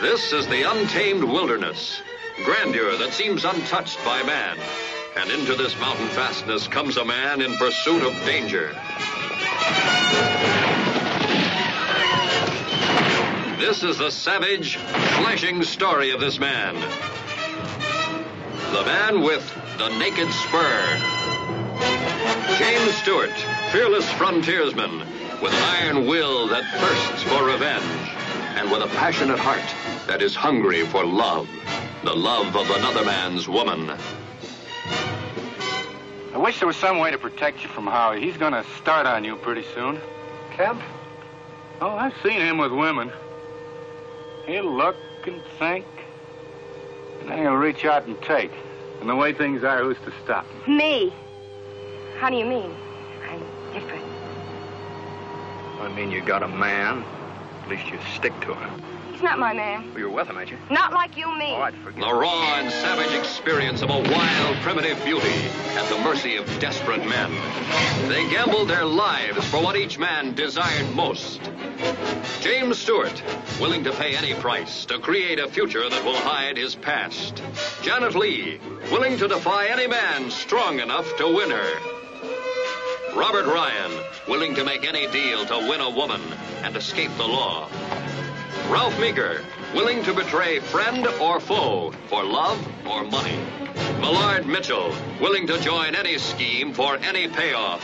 This is the untamed wilderness, grandeur that seems untouched by man. And into this mountain fastness comes a man in pursuit of danger. This is the savage, flashing story of this man. The man with the naked spur. James Stewart, fearless frontiersman, with an iron will that thirsts for revenge, and with a passionate heart that is hungry for love. The love of another man's woman. I wish there was some way to protect you from Howie. He's going to start on you pretty soon. Kemp? Oh, I've seen him with women. He'll look and think, and then he'll reach out and take. And the way things are, who's to stop him? Me? How do you mean? I'm different. I mean, you got a man. At least you stick to her. He's not my man. Well, you're with him, ain't you? Not like you mean. Oh, I'd forget. The raw and savage experience of a wild, primitive beauty at the mercy of desperate men. They gambled their lives for what each man desired most. James Stewart, willing to pay any price to create a future that will hide his past. Janet Leigh, willing to defy any man strong enough to win her. Robert Ryan, willing to make any deal to win a woman and escape the law. Ralph Meeker, willing to betray friend or foe for love or money. Millard Mitchell, willing to join any scheme for any payoff.